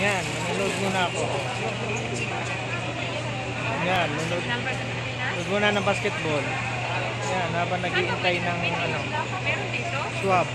Yan, nanonood muna ako. Yan, nanonood, nanonood muna ng basketball. Yan, habang naghihintay ng ano, Meron dito? swab.